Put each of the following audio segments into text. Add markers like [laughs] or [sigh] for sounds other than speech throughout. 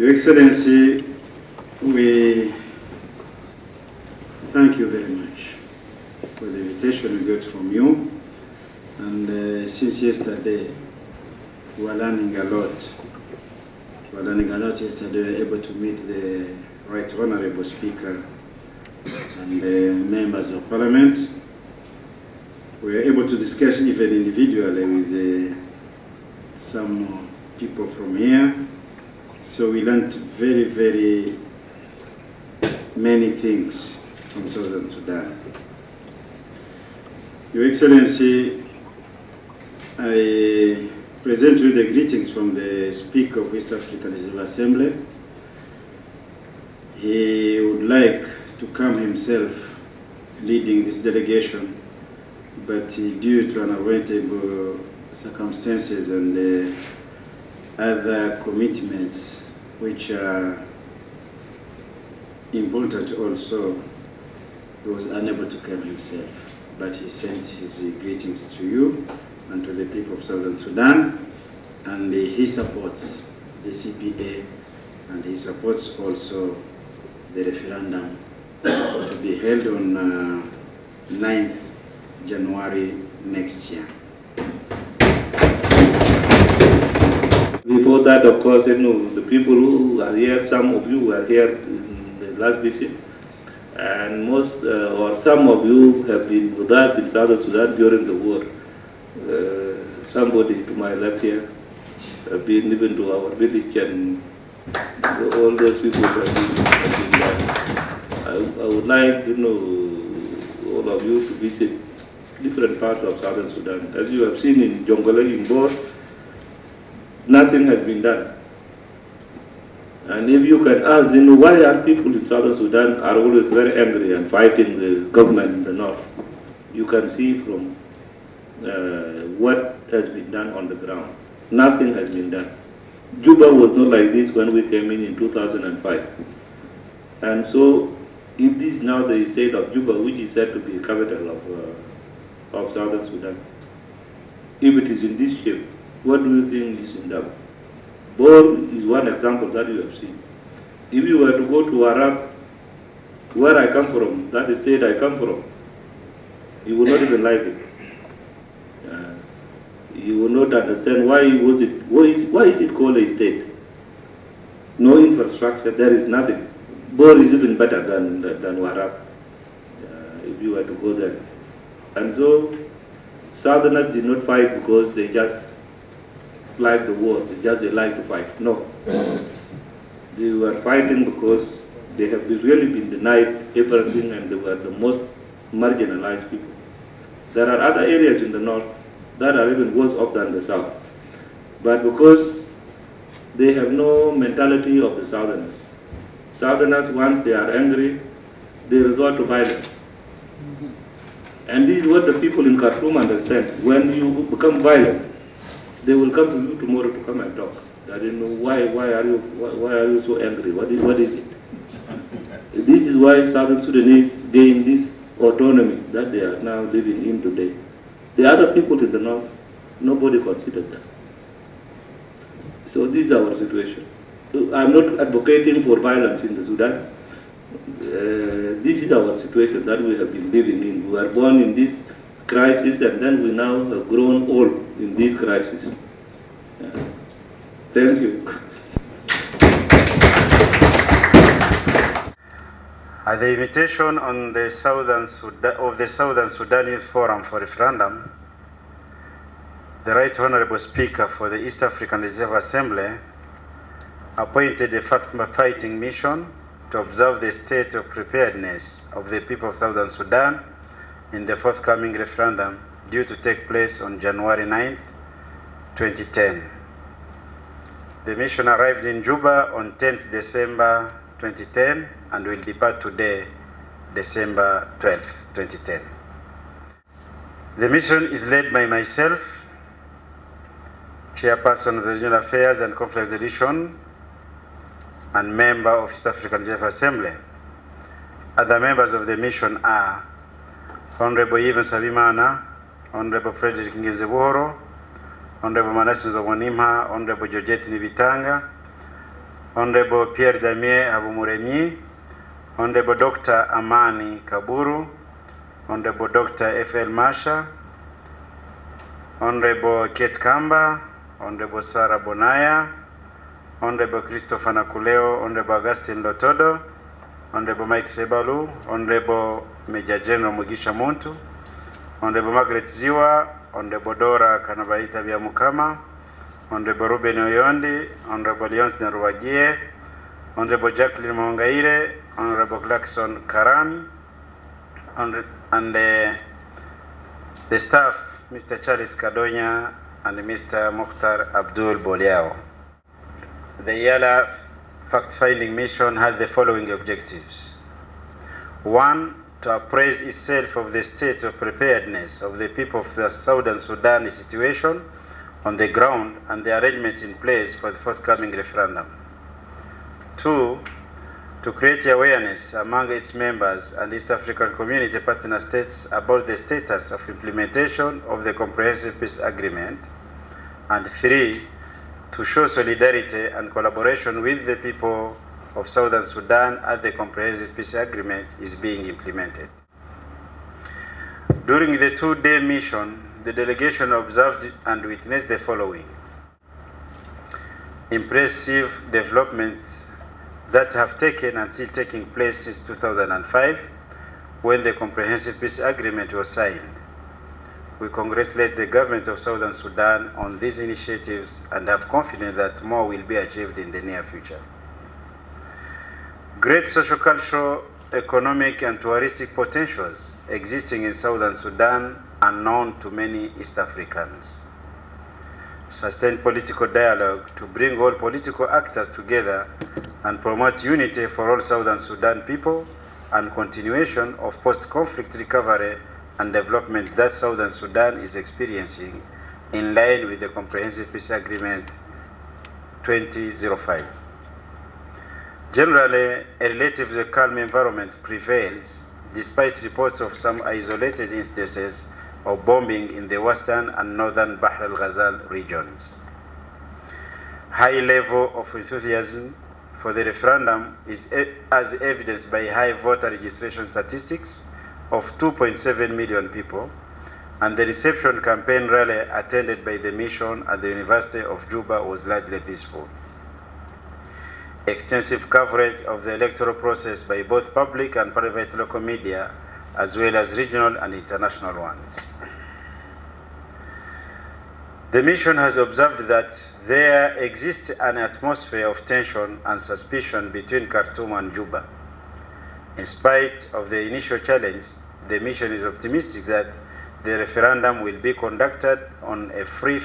Your Excellency, we thank you very much for the invitation we got from you. And uh, since yesterday, we are learning a lot. We are learning a lot yesterday. We were able to meet the Right Honorable Speaker and the members of Parliament. We were able to discuss even individually with uh, some people from here. So we learned very, very many things from Southern Sudan. Your Excellency, I present you the greetings from the Speaker of East African Assembly. He would like to come himself leading this delegation, but due to unavoidable circumstances and uh, other commitments which are important also, he was unable to come himself. But he sent his greetings to you and to the people of Southern Sudan, and he supports the CPA, and he supports also the referendum to be held on uh, 9th January next year. That, of course, you know, the people who are here, some of you were here in the last visit, and most uh, or some of you have been with us in Southern Sudan during the war. Uh, somebody to my left here have been even to our village and all those people have been, have been. I, I would like, you know, all of you to visit different parts of Southern Sudan. As you have seen in Jonglei, in Bor, nothing has been done. And if you can ask, you know, why are people in Southern Sudan are always very angry and fighting the government in the north? You can see from uh, what has been done on the ground. Nothing has been done. Juba was not like this when we came in in 2005. And so, if this is now the state of Juba, which is said to be the capital of, uh, of Southern Sudan, if it is in this shape, what do you think is in that? Bor is one example that you have seen. If you were to go to Arab, where I come from, that state I come from, you will not even like it. Uh, you will not understand why was it why is, why is it called a state? No infrastructure, there is nothing. Bor is even better than than, than Warab, uh, if you were to go there. And so Southerners did not fight because they just like the war, they just they like to fight. No. they were fighting because they have really been denied everything and they were the most marginalized people. There are other areas in the north that are even worse off than the south. But because they have no mentality of the southerners. Southerners, once they are angry, they resort to violence. And this is what the people in Khartoum understand. When you become violent, they will come to you tomorrow to come and talk. I don't know why, why are you, why, why are you so angry? What is, what is it? [laughs] this is why Southern Sudanese gain this autonomy that they are now living in today. The other people in the north, nobody considered that. So this is our situation. I'm not advocating for violence in the Sudan. Uh, this is our situation that we have been living in. We are born in this crisis and then we now have grown old in this crisis. Uh, thank you. At the invitation on the Southern Sudan, of the Southern Sudanese Forum for Referendum, the Right Honorable Speaker for the East African Legislative Assembly appointed a fact-fighting mission to observe the state of preparedness of the people of Southern Sudan in the forthcoming referendum due to take place on January 9, 2010. The mission arrived in Juba on 10th December 2010 and will depart today, December 12, 2010. The mission is led by myself, Chairperson of the Regional Affairs and Conflict Resolution, and member of East African General Assembly. Other members of the mission are Honorable Yves Sabimana, Honorable Frederick Ngezeboro, Honorable Manasse Zogwanimha, Honorable Georgette Nibitanga, Honorable Pierre Damien Habumuremyi, Honorable Dr. Amani Kaburu, Honorable Dr. F.L. Masha, Honorable Kate Kamba, Honorable Sarah Bonaya, Honorable Christopher Nakuleo, Honorable Augustine Lotodo, Honorable Mike Sebalu, Honorable Major General Mugisha Muntu, Honorable Margaret Ziwa, Honorable Dora Kanabaita Byamukama, Honorable Ruben Oyondi, Honorable Leonce Naruwagie, Honorable Jacqueline Mongaire, Honorable Clarkson Karami, and uh, the staff, Mr. Charles Kadonya and Mr. Mukhtar Abdul Boliao. The Yala fact-finding mission had the following objectives. One, to appraise itself of the state of preparedness of the people of the Southern Sudan situation on the ground and the arrangements in place for the forthcoming referendum. Two, to create awareness among its members and East African community partner states about the status of implementation of the Comprehensive Peace Agreement. And three, to show solidarity and collaboration with the people of Southern Sudan as the Comprehensive Peace Agreement is being implemented. During the two-day mission, the delegation observed and witnessed the following. Impressive developments that have taken and still taking place since 2005 when the Comprehensive Peace Agreement was signed. We congratulate the government of Southern Sudan on these initiatives and have confidence that more will be achieved in the near future. Great socio-cultural, economic, and touristic potentials existing in Southern Sudan are known to many East Africans. Sustained political dialogue to bring all political actors together and promote unity for all Southern Sudan people and continuation of post-conflict recovery and development that Southern Sudan is experiencing in line with the Comprehensive Peace Agreement 2005. Generally, a relatively calm environment prevails despite reports of some isolated instances of bombing in the western and northern Bahr al-Ghazal regions. High level of enthusiasm for the referendum is as evidenced by high voter registration statistics of 2.7 million people and the reception campaign rally attended by the mission at the University of Juba was largely peaceful. Extensive coverage of the electoral process by both public and private local media, as well as regional and international ones. The mission has observed that there exists an atmosphere of tension and suspicion between Khartoum and Juba. In spite of the initial challenge, the mission is optimistic that the referendum will be conducted on a free,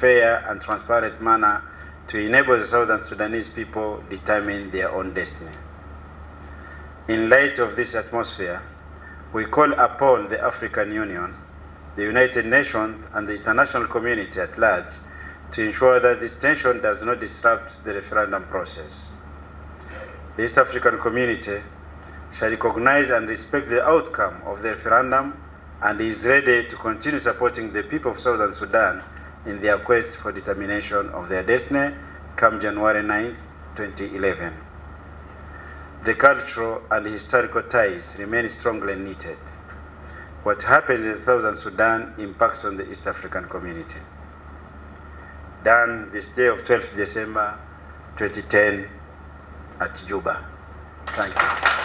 fair, and transparent manner to enable the Southern Sudanese people determine their own destiny. In light of this atmosphere, we call upon the African Union, the United Nations, and the international community at large to ensure that this tension does not disrupt the referendum process. The East African community shall recognize and respect the outcome of the referendum and is ready to continue supporting the people of Southern Sudan in their quest for determination of their destiny come January 9, 2011. The cultural and historical ties remain strongly knitted. What happens in Southern Sudan impacts on the East African community. Done this day of 12th December 2010 at Juba. Thank you.